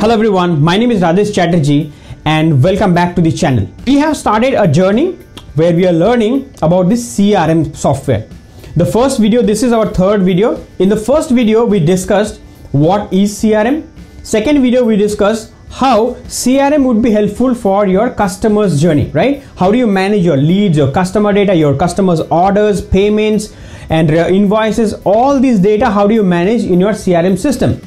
Hello everyone, my name is Rajesh Chatterjee and welcome back to the channel. We have started a journey where we are learning about this CRM software. The first video, this is our third video. In the first video, we discussed what is CRM. Second video, we discussed how CRM would be helpful for your customer's journey, right? How do you manage your leads, your customer data, your customers' orders, payments, and uh, invoices, all these data, how do you manage in your CRM system?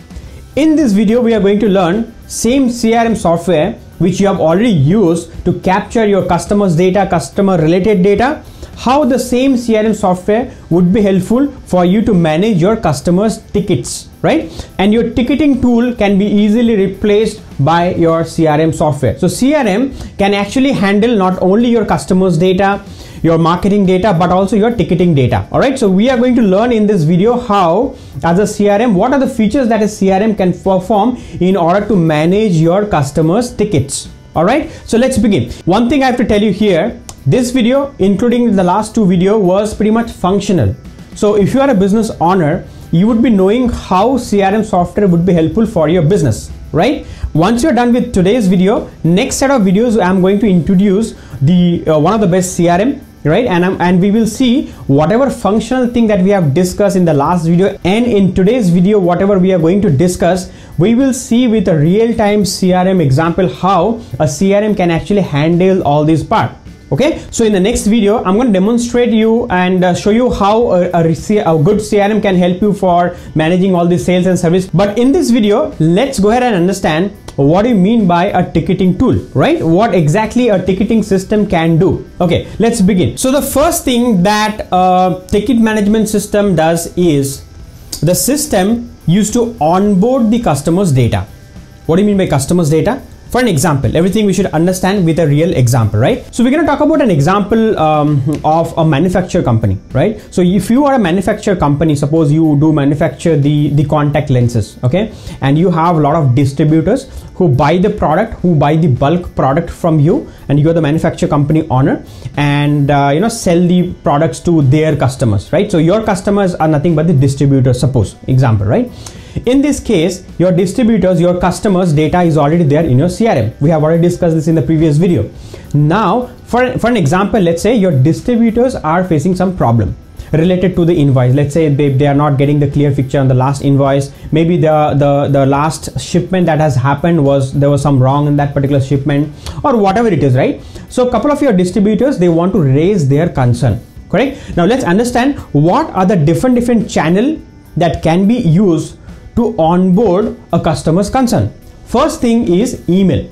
In this video, we are going to learn same CRM software which you have already used to capture your customers data, customer related data, how the same CRM software would be helpful for you to manage your customers tickets, right? And your ticketing tool can be easily replaced by your CRM software. So CRM can actually handle not only your customers data, your marketing data but also your ticketing data. All right so we are going to learn in this video how as a crm what are the features that a crm can perform in order to manage your customers tickets. All right so let's begin. One thing i have to tell you here this video including the last two video was pretty much functional. So if you are a business owner you would be knowing how crm software would be helpful for your business right? Once you're done with today's video next set of videos i'm going to introduce the uh, one of the best crm right? And, um, and we will see whatever functional thing that we have discussed in the last video and in today's video whatever we are going to discuss we will see with a real-time CRM example how a CRM can actually handle all these part okay? So in the next video i'm going to demonstrate you and uh, show you how a, a, a, good crm can help you for managing all the sales and service. But in this video let's go ahead and understand what do you mean by a ticketing tool right? What exactly a ticketing system can do? Okay let's begin. So the first thing that a ticket management system does is the system used to onboard the customer's data. What do you mean by customer's data for an example everything we should understand with a real example right? So we're going to talk about an example um, of a manufacturer company right? So if you are a manufacturer company suppose you do manufacture the the contact lenses okay? And you have a lot of distributors who buy the product who buy the bulk product from you and you're the manufacturer company owner and uh, you know sell the products to their customers right? So your customers are nothing but the distributors suppose example right in this case, your distributors, your customers data is already there in your CRM. We have already discussed this in the previous video. Now, for, for an example, let's say your distributors are facing some problem related to the invoice let's say they, they are not getting the clear picture on the last invoice maybe the, the the last shipment that has happened was there was some wrong in that particular shipment or whatever it is right so a couple of your distributors they want to raise their concern correct now let's understand what are the different different channel that can be used to onboard a customer's concern. First thing is email.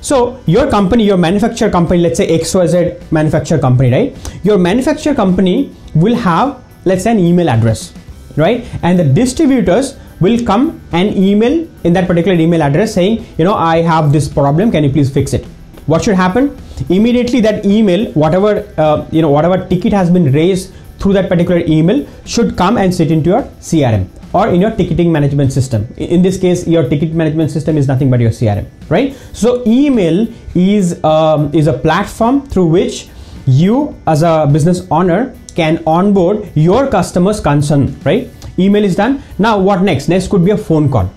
So your company, your manufacturer company, let's say XYZ manufacturer company, right? Your manufacturer company will have, let's say an email address, right? And the distributors will come and email in that particular email address saying, you know, I have this problem, can you please fix it? What should happen? Immediately that email, whatever, uh, you know, whatever ticket has been raised through that particular email should come and sit into your CRM or in your ticketing management system. In this case, your ticket management system is nothing but your CRM, right? So email is, um, is a platform through which you as a business owner can onboard your customers concern, right? Email is done. Now what next? Next could be a phone call.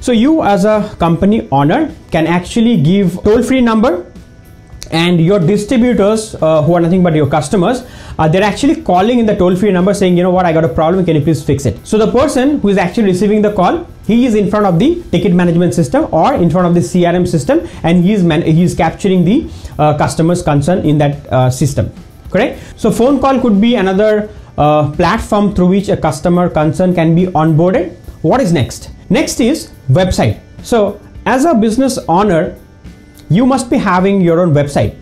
So you as a company owner can actually give toll free number and your distributors uh, who are nothing but your customers uh, they're actually calling in the toll free number saying you know what? I got a problem. Can you please fix it? So the person who is actually receiving the call he is in front of the ticket management system or in front of the crm system and he is he is capturing the uh, customer's concern in that uh, system. Correct? So phone call could be another uh, platform through which a customer concern can be onboarded. What is next? Next is website. So as a business owner you must be having your own website.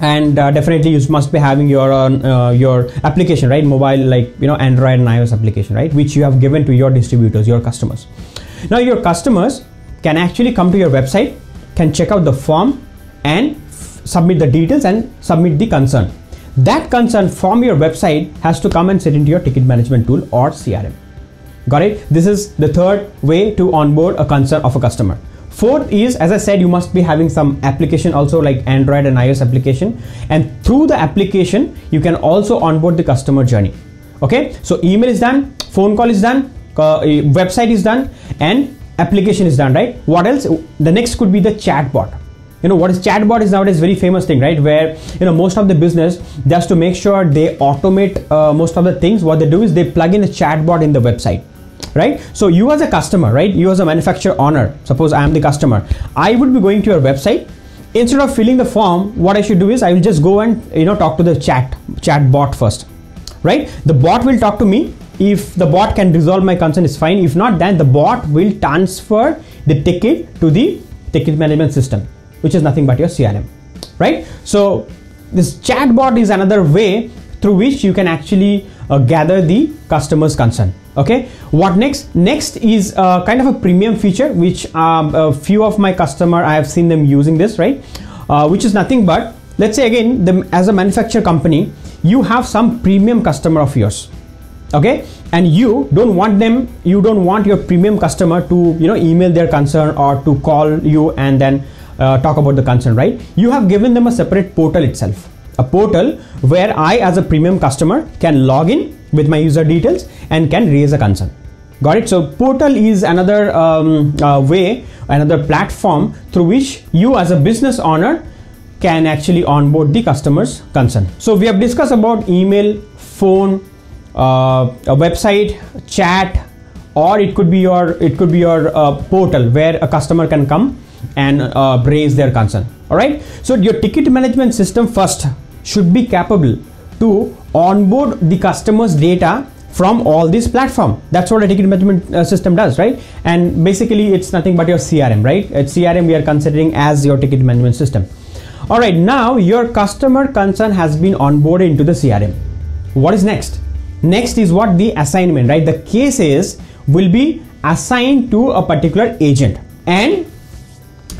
And uh, definitely you must be having your own uh, your application right? Mobile like you know android and ios application right? Which you have given to your distributors your customers. Now your customers can actually come to your website can check out the form and submit the details and submit the concern. That concern from your website has to come and sit into your ticket management tool or crm got it? This is the third way to onboard a concern of a customer Fourth is, as I said, you must be having some application also like Android and iOS application. And through the application, you can also onboard the customer journey. Okay, so email is done, phone call is done uh, website is done and application is done right? What else? The next could be the chatbot. You know what is chatbot is nowadays very famous thing right? Where you know most of the business just to make sure they automate uh, most of the things. What they do is they plug in a chatbot in the website right? So you as a customer right? You as a manufacturer owner suppose i am the customer. I would be going to your website. Instead of filling the form what i should do is i will just go and you know talk to the chat chat bot first. Right? The bot will talk to me. If the bot can resolve my concern is fine. If not then the bot will transfer the ticket to the ticket management system which is nothing but your crm right? So this chatbot is another way through which you can actually uh, gather the customer's concern okay? What next? Next is uh, kind of a premium feature which um, a few of my customer i have seen them using this right? Uh, which is nothing but let's say again the, as a manufacturer company you have some premium customer of yours. Okay? And you don't want them you don't want your premium customer to you know email their concern or to call you and then uh, talk about the concern right? You have given them a separate portal itself. A portal where i as a premium customer can log in with my user details and can raise a concern. Got it? So portal is another um, uh, way another platform through which you as a business owner can actually onboard the customer's concern. So we have discussed about email phone uh, a website chat or it could be your it could be your uh, portal where a customer can come and uh, raise their concern. All right so your ticket management system first should be capable to onboard the customer's data from all this platform. That's what a ticket management uh, system does right? And basically it's nothing but your crm right? At crm we are considering as your ticket management system. All right now your customer concern has been onboarded into the crm what is next? Next is what the assignment right? The cases will be assigned to a particular agent. And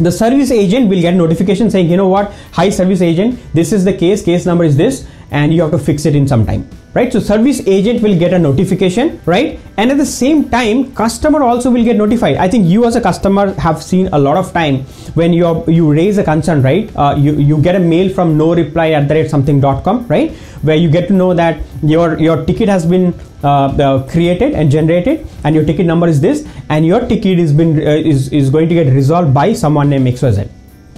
the service agent will get notification saying you know what? Hi service agent. This is the case. Case number is this and you have to fix it in some time right? So service agent will get a notification right? And at the same time customer also will get notified. I think you as a customer have seen a lot of time when you are, you raise a concern right? Uh, you you get a mail from no reply at the rate something.com right? Where you get to know that your your ticket has been uh, uh, created and generated and your ticket number is this and your ticket is been uh, is is going to get resolved by someone named xyz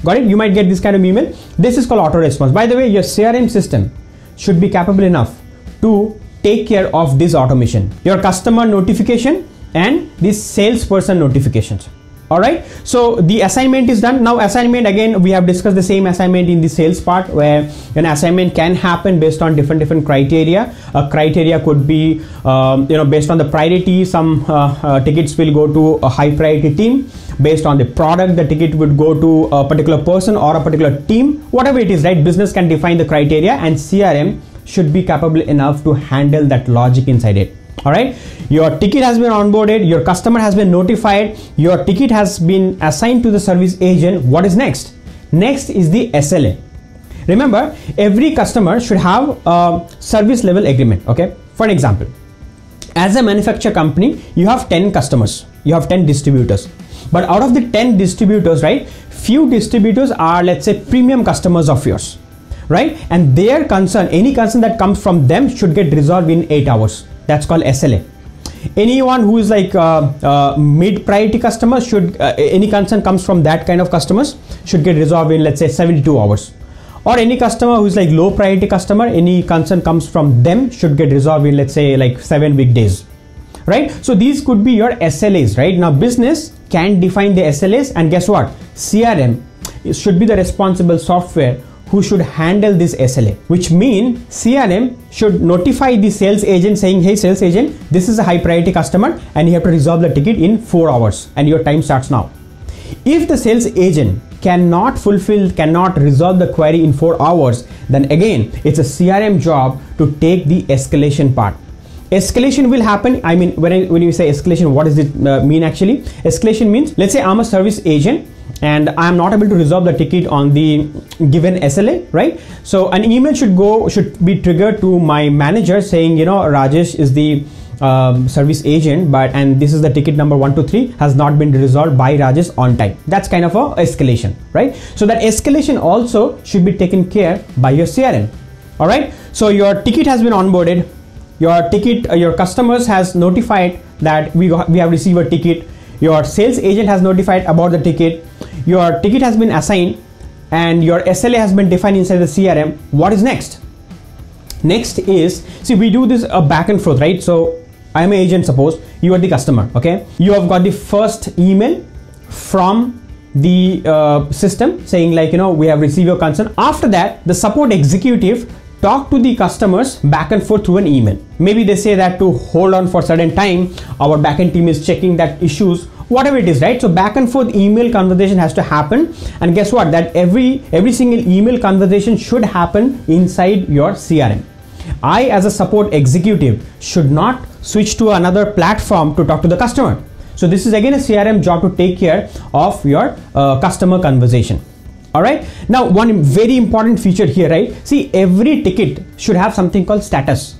got it? You might get this kind of email. This is called auto response by the way your crm system should be capable enough to take care of this automation. Your customer notification and this salesperson notifications all right so the assignment is done. Now assignment again we have discussed the same assignment in the sales part where an assignment can happen based on different different criteria. A criteria could be um, you know based on the priority some uh, uh, tickets will go to a high priority team. Based on the product the ticket would go to a particular person or a particular team. Whatever it is right? Business can define the criteria and crm should be capable enough to handle that logic inside it all right your ticket has been onboarded your customer has been notified your ticket has been assigned to the service agent. What is next? Next is the sla remember every customer should have a service level agreement okay? For example as a manufacturer company you have 10 customers you have 10 distributors. But out of the 10 distributors right few distributors are let's say premium customers of yours right? And their concern any concern that comes from them should get resolved in 8 hours that's called sla anyone who is like uh, uh, mid priority customers should uh, any concern comes from that kind of customers should get resolved in let's say 72 hours. Or any customer who is like low priority customer any concern comes from them should get resolved in let's say like 7 weekdays. Right? So these could be your slas right? Now business can define the slas and guess what? Crm should be the responsible software who should handle this SLA, which mean CRM should notify the sales agent saying, hey sales agent, this is a high priority customer and you have to resolve the ticket in four hours and your time starts now. If the sales agent cannot fulfill, cannot resolve the query in four hours, then again, it's a CRM job to take the escalation part. Escalation will happen. I mean when I, when you say escalation what does it uh, mean actually? Escalation means let's say i'm a service agent and I'm not able to resolve the ticket on the given SLA, right? So an email should go should be triggered to my manager saying, you know, Rajesh is the um, service agent, but and this is the ticket number one two three has not been resolved by Rajesh on time. That's kind of a escalation, right? So that escalation also should be taken care by your CRM. All right. So your ticket has been onboarded your ticket uh, your customers has notified that we we have received a ticket your sales agent has notified about the ticket your ticket has been assigned and your SLA has been defined inside the CRM what is next? Next is see we do this uh, back and forth right? So I'm an agent suppose. You are the customer okay? You have got the first email from the uh, system saying like you know we have received your concern. After that the support executive talk to the customers back and forth through an email. Maybe they say that to hold on for certain time. Our backend team is checking that issues whatever it is right? So back and forth email conversation has to happen. And guess what? That every every single email conversation should happen inside your crm i as a support executive should not switch to another platform to talk to the customer. So this is again a crm job to take care of your uh, customer conversation. All right? Now one very important feature here right? See every ticket should have something called status.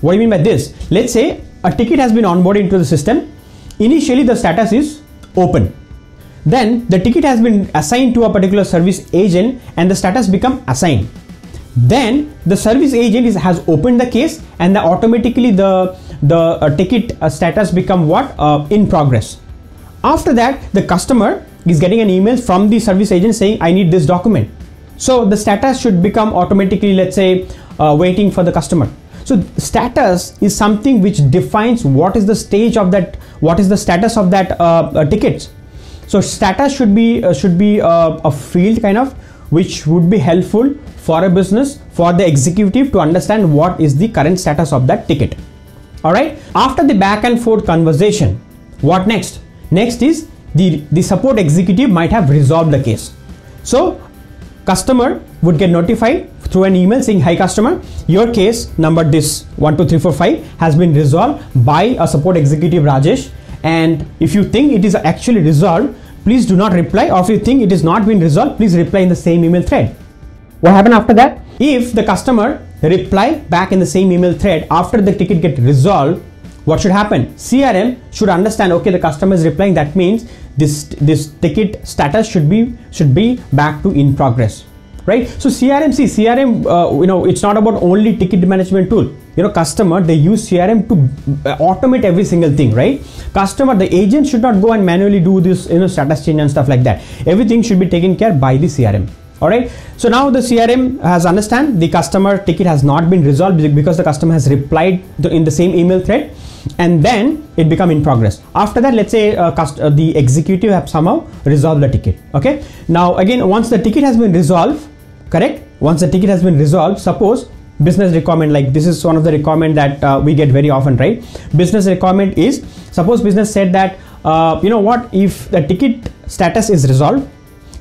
What do you mean by this? Let's say a ticket has been onboarded into the system initially the status is open then the ticket has been assigned to a particular service agent and the status become assigned then the service agent is, has opened the case and the automatically the the uh, ticket uh, status become what uh, in progress after that the customer is getting an email from the service agent saying I need this document. So the status should become automatically, let's say, uh, waiting for the customer. So status is something which defines what is the stage of that, what is the status of that uh, uh, tickets. So status should be uh, should be uh, a field kind of which would be helpful for a business for the executive to understand what is the current status of that ticket. All right. After the back and forth conversation, what next? Next is the, the support executive might have resolved the case. So customer would get notified through an email saying, hi customer, your case number this 12345 has been resolved by a support executive Rajesh. And if you think it is actually resolved, please do not reply. Or if you think it is not been resolved, please reply in the same email thread. What happened after that? If the customer reply back in the same email thread after the ticket get resolved, what should happen crm should understand okay the customer is replying that means this this ticket status should be should be back to in progress right? So crm see crm uh, you know it's not about only ticket management tool. You know customer they use crm to uh, automate every single thing right? Customer the agent should not go and manually do this you know status change and stuff like that. Everything should be taken care by the crm all right so now the crm has understand the customer ticket has not been resolved because the customer has replied in the same email thread and then it become in progress. After that let's say uh, uh, the executive have somehow resolved the ticket. Okay? Now again once the ticket has been resolved correct? Once the ticket has been resolved suppose business requirement like this is one of the requirement that uh, we get very often right? Business requirement is suppose business said that uh, you know what if the ticket status is resolved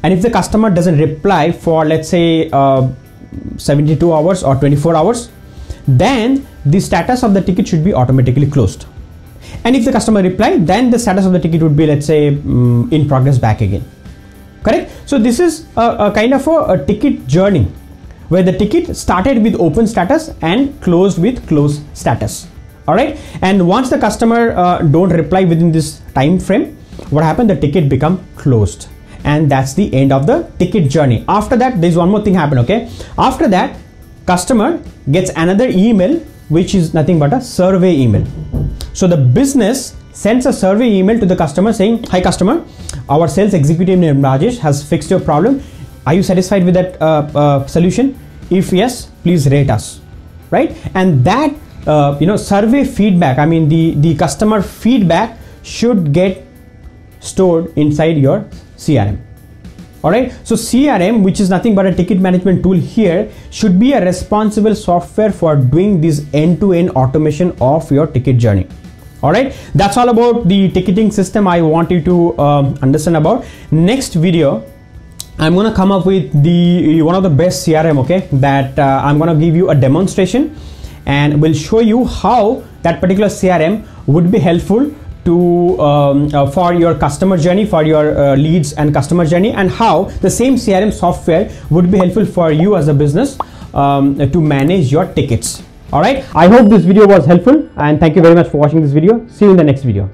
and if the customer doesn't reply for let's say uh, 72 hours or 24 hours then the status of the ticket should be automatically closed. And if the customer reply then the status of the ticket would be let's say um, in progress back again correct? So this is a, a kind of a, a, ticket journey where the ticket started with open status and closed with closed status. All right and once the customer uh, don't reply within this time frame what happened? The ticket become closed. And that's the end of the ticket journey. After that there's one more thing happen okay? After that customer gets another email which is nothing but a survey email. So the business sends a survey email to the customer saying, Hi customer, our sales executive named Rajesh has fixed your problem. Are you satisfied with that uh, uh, solution? If yes, please rate us, right? And that uh, you know survey feedback, I mean the the customer feedback should get stored inside your CRM all right so crm which is nothing but a ticket management tool here should be a responsible software for doing this end-to-end automation of your ticket journey all right? That's all about the ticketing system i want you to um, understand about. Next video i'm going to come up with the one of the best crm okay? That uh, i'm going to give you a demonstration and will show you how that particular crm would be helpful to um, uh, for your customer journey for your uh, leads and customer journey and how the same crm software would be helpful for you as a business um, to manage your tickets all right? I hope this video was helpful and thank you very much for watching this video. See you in the next video